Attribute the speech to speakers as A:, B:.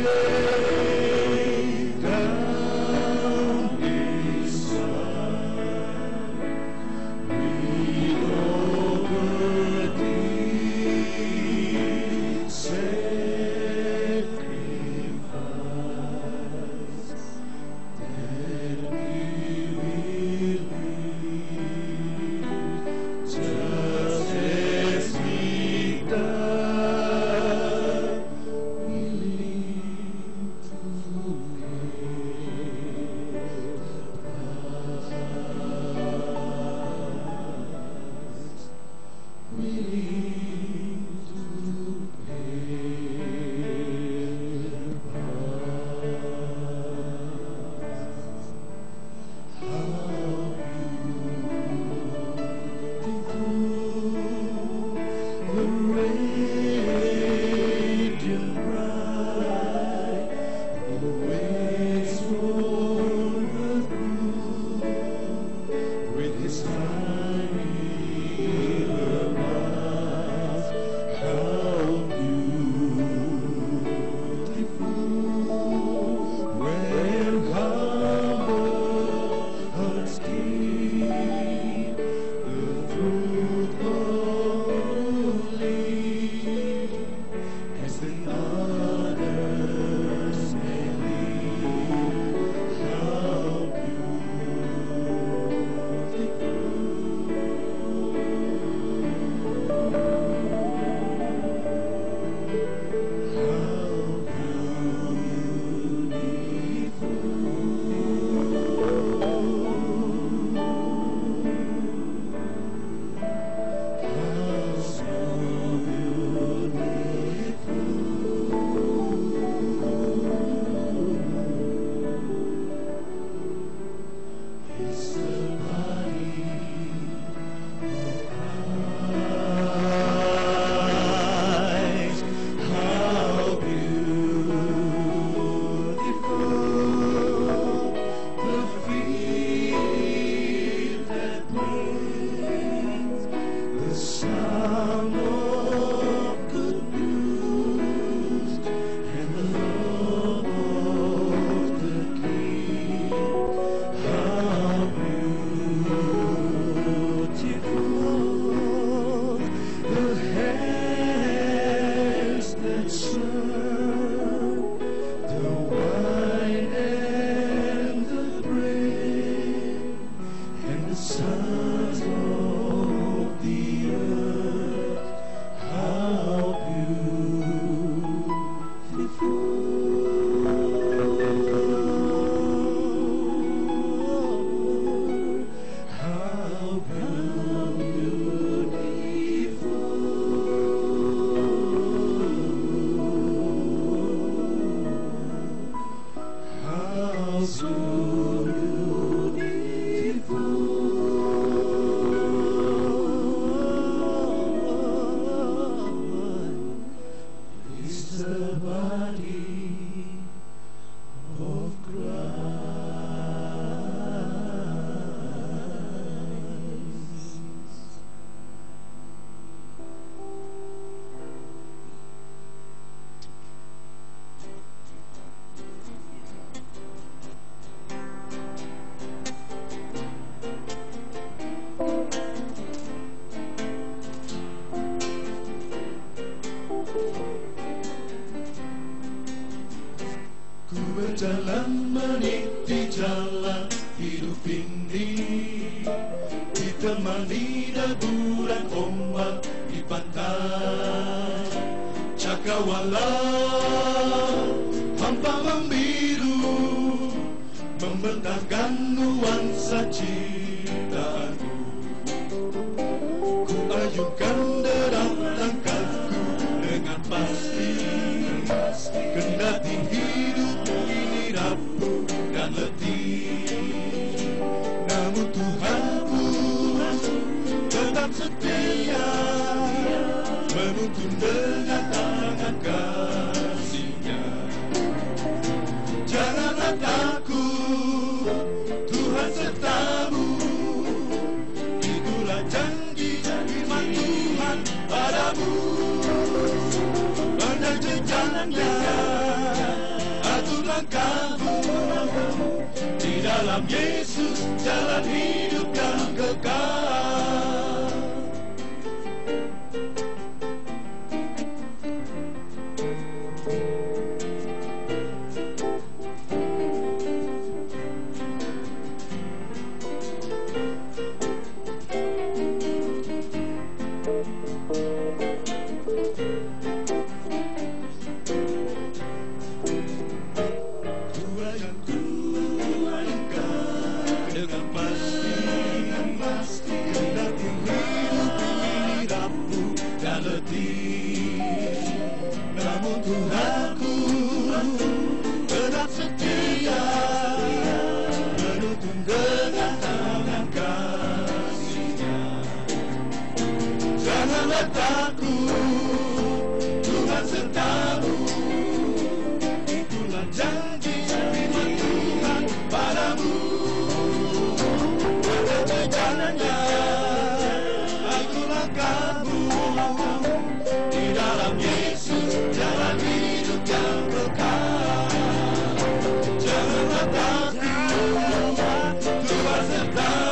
A: Amen. Ditemani deburan ombak di pantai. Cakawala Hampa membiru Membentangkan nuansa cintaku. Ku ayunkan derap langkahku dengan pasti. Kendati hidup ini rapuh dan letih. dengan tangan kasihnya. Janganlah takut Tuhan sertamu. Itulah janji firman Tuhan padamu. Pada jalannya Atur langkahmu Di dalam Yesus jalan hidup yang kekal. cultural. the power.